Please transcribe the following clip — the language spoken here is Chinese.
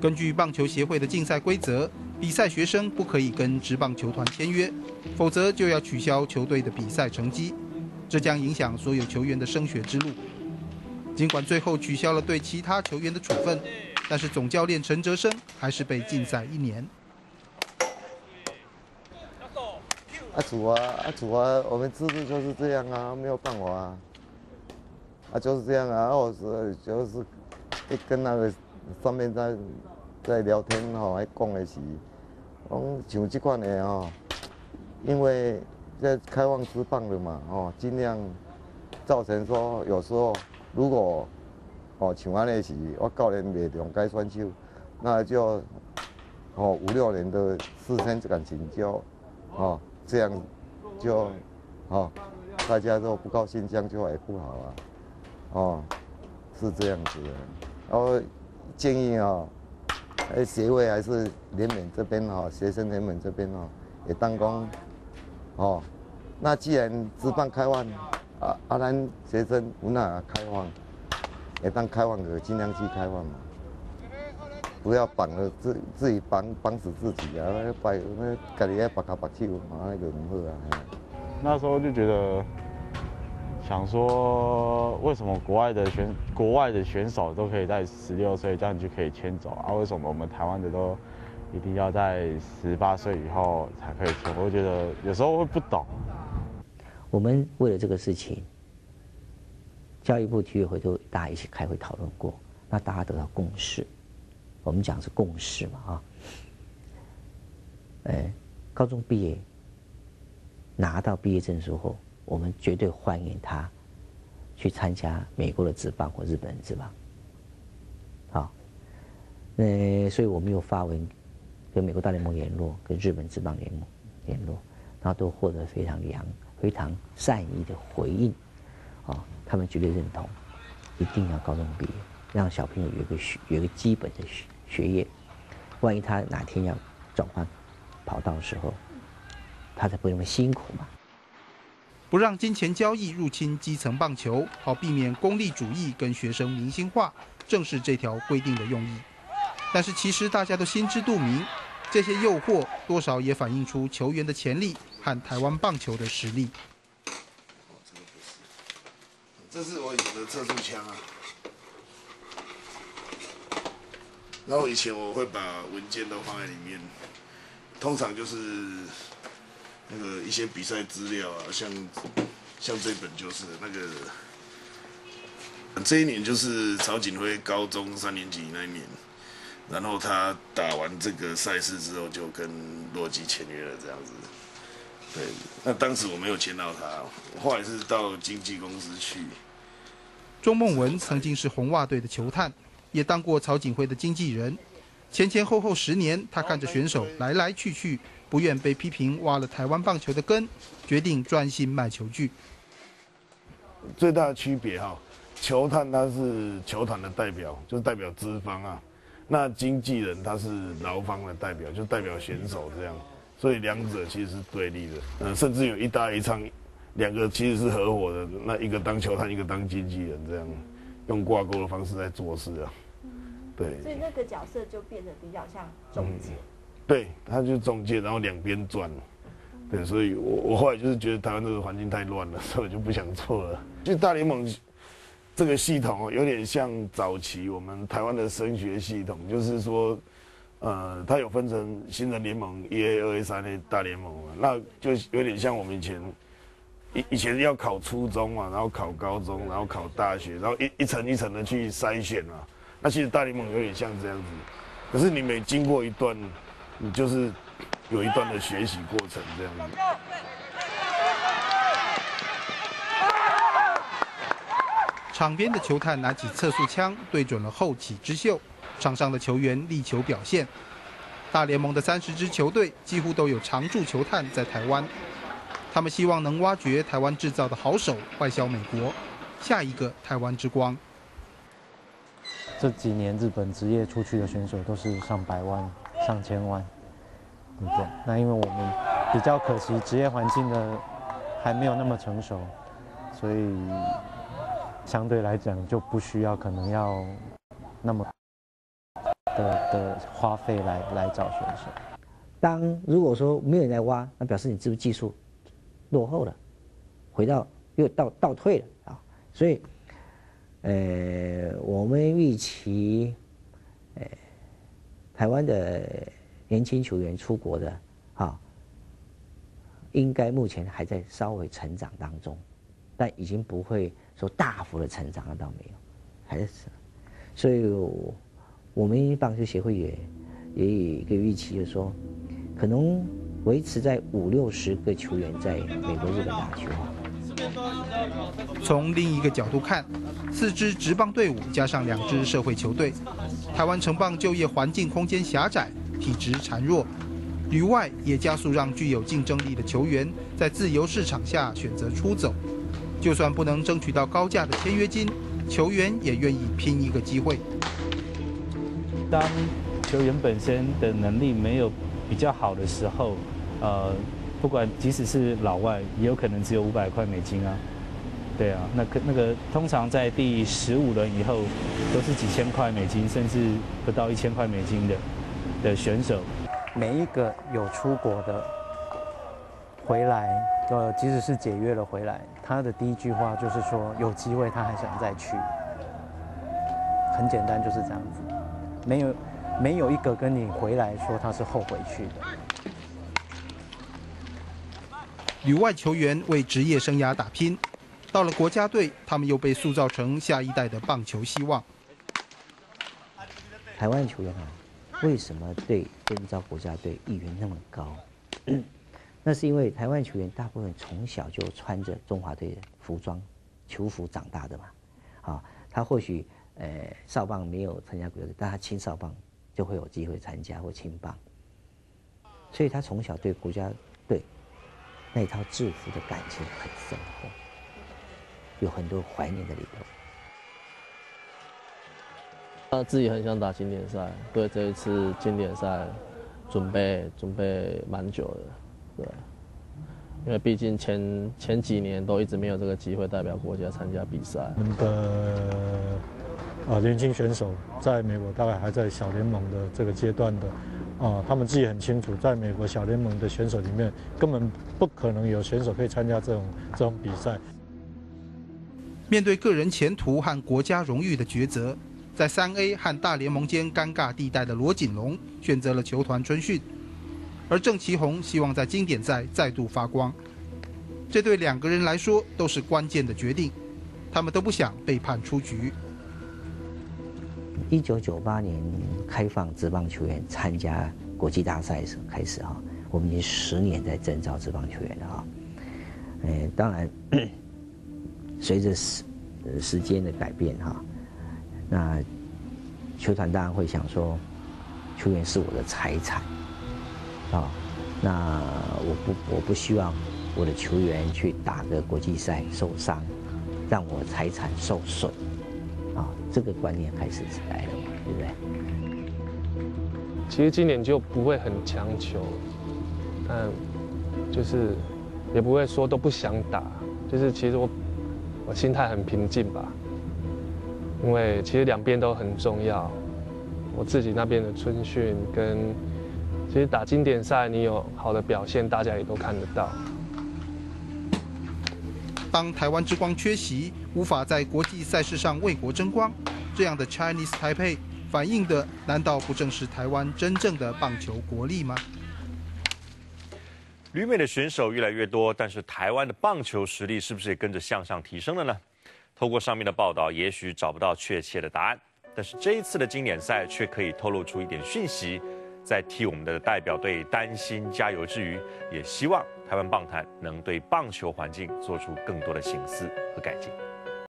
根据棒球协会的竞赛规则，比赛学生不可以跟职棒球团签约，否则就要取消球队的比赛成绩，这将影响所有球员的升学之路。尽管最后取消了对其他球员的处分，但是总教练陈哲生还是被禁赛一年。啊主啊啊主啊，我们制度就是这样啊，没有办法啊，啊就是这样啊，我是就是一跟那个上面在在聊天吼，还讲的是，讲像这款的吼，因为在开放职棒了嘛，哦，尽量造成说有时候如果哦像安尼是，我教练袂用该选手，那就哦五六年的师生感情就哦。这样就哦，大家都不高兴，这样就也不好啊。哦，是这样子的。然后建议啊，哎，协会还是联盟这边哈，学生联盟这边哦，也当工哦。那既然职棒开放，啊，阿兰学生无奈开放，也当开放个尽量去开放嘛。不要绑了自自己绑绑死自己啊！那摆那家己要绑卡绑手，啊，那个唔好啊。那时候就觉得，想说为什么国外的选国外的选手都可以在十六岁这样就可以签走啊？为什么我们台湾的都一定要在十八岁以后才可以签？我觉得有时候会不懂。我们为了这个事情，教育部体育会都大家一起开会讨论过，那大家得到共识。我们讲是共识嘛啊，哎，高中毕业拿到毕业证书后，我们绝对欢迎他去参加美国的职棒或日本的职棒，好，那所以我们又发文跟美国大联盟联络，跟日本职棒联盟联络，然后都获得非常良、非常善意的回应，啊，他们绝对认同，一定要高中毕业。让小朋友有一个学有一个基本的学学业，万一他哪天要转换跑道的时候，他才不会那么辛苦嘛。不让金钱交易入侵基层棒球，好避免功利主义跟学生明星化，正是这条规定的用意。但是其实大家都心知肚明，这些诱惑多少也反映出球员的潜力和台湾棒球的实力。这是我有的测速枪啊。然后以前我会把文件都放在里面，通常就是那个一些比赛资料啊，像像这本就是那个，这一年就是曹景辉高中三年级那一年，然后他打完这个赛事之后就跟洛基签约了这样子，对，那当时我没有签到他，后来是到经纪公司去。钟梦文曾经是红袜队的球探。也当过曹景辉的经纪人，前前后后十年，他看着选手来来去去，不愿被批评挖了台湾棒球的根，决定专心卖球具。最大的区别哈，球探他是球团的代表，就是代表资方啊，那经纪人他是劳方的代表，就代表选手这样，所以两者其实是对立的，嗯，甚至有一搭一唱，两个其实是合伙的，那一个当球探，一个当经纪人这样。用挂钩的方式在做事啊，对，所以那个角色就变得比较像中介，对，他就中介，然后两边转，对，所以我我后来就是觉得台湾这个环境太乱了，所以我就不想做了。就大联盟这个系统哦，有点像早期我们台湾的升学系统，就是说，呃，它有分成新人联盟、一 A、二 A、三 A 大联盟嘛，那就有点像我们以前。以以前要考初中嘛，然后考高中，然后考大学，然后一一层一层的去筛选啊。那其实大联盟有点像这样子，可是你每经过一段，你就是有一段的学习过程这样子。场边的球探拿起测速枪，对准了后起之秀。场上的球员力求表现。大联盟的三十支球队几乎都有常驻球探在台湾。他们希望能挖掘台湾制造的好手，外销美国，下一个台湾之光。这几年日本职业出去的选手都是上百万、上千万，对不对？那因为我们比较可惜，职业环境的还没有那么成熟，所以相对来讲就不需要可能要那么的的花费来来找选手。当如果说没有人来挖，那表示你是不是技术落后了，回到又倒倒退了啊？所以，呃，我们预期，呃，台湾的年轻球员出国的，哈，应该目前还在稍微成长当中，但已经不会说大幅的成长了，倒没有，还是，所以，我们棒球协会也也有一个预期，就是说。可能维持在五六十个球员在美国、日本打球。从另一个角度看，四支职棒队伍加上两支社会球队，台湾城棒就业环境空间狭窄，体质孱弱，旅外也加速让具有竞争力的球员在自由市场下选择出走。就算不能争取到高价的签约金，球员也愿意拼一个机会。当球员本身的能力没有。比较好的时候，呃，不管即使是老外，也有可能只有五百块美金啊。对啊，那可那个通常在第十五轮以后，都是几千块美金，甚至不到一千块美金的的选手。每一个有出国的回来，呃，即使是解约了回来，他的第一句话就是说，有机会他还想再去。很简单，就是这样子，没有。没有一个跟你回来说他是后悔去的。旅外球员为职业生涯打拼，到了国家队，他们又被塑造成下一代的棒球希望。台湾球员啊，为什么对征召国家队意愿那么高？那是因为台湾球员大部分从小就穿着中华队的服装、球服长大的嘛。啊，他或许呃少棒没有参加国家队，但他青少棒。就会有机会参加或青棒，所以他从小对国家队那套制服的感情很深厚，有很多怀念的理由。他自己很想打经典赛，对这一次经典赛准备准备蛮久的，对，因为毕竟前前几年都一直没有这个机会代表国家参加比赛。我们的。啊，年轻选手在美国大概还在小联盟的这个阶段的，啊，他们自己很清楚，在美国小联盟的选手里面，根本不可能有选手可以参加这种这种比赛。面对个人前途和国家荣誉的抉择，在三 A 和大联盟间尴尬地带的罗锦龙选择了球团春训，而郑其宏希望在经典赛再度发光。这对两个人来说都是关键的决定，他们都不想被判出局。一九九八年开放职棒球员参加国际大赛时开始哈，我们已经十年在征召职棒球员了哈。嗯，当然，随着时时间的改变哈，那球团当然会想说，球员是我的财产啊，那我不我不希望我的球员去打个国际赛受伤，让我财产受损。这个观念开始起来了嘛，对不对？其实今年就不会很强求，但就是也不会说都不想打，就是其实我我心态很平静吧，因为其实两边都很重要。我自己那边的春训跟其实打经典赛，你有好的表现，大家也都看得到。当台湾之光缺席，无法在国际赛事上为国争光，这样的 Chinese Taipei 反映的难道不正是台湾真正的棒球国力吗？旅美的选手越来越多，但是台湾的棒球实力是不是也跟着向上提升了呢？透过上面的报道，也许找不到确切的答案，但是这一次的经典赛却可以透露出一点讯息，在替我们的代表队担心加油之余，也希望。台湾棒坛能对棒球环境做出更多的醒思和改进。